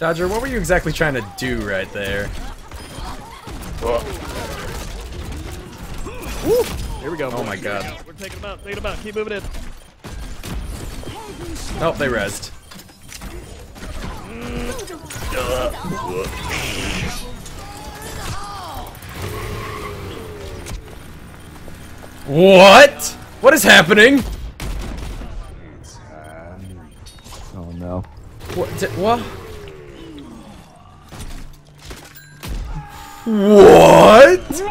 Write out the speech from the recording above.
Dodger, what were you exactly trying to do right there? Here we go. Oh my god. We're taking them out. Taking them out. Keep moving in. Oh, they rezzed. What? What is happening? Oh no. What? What? What?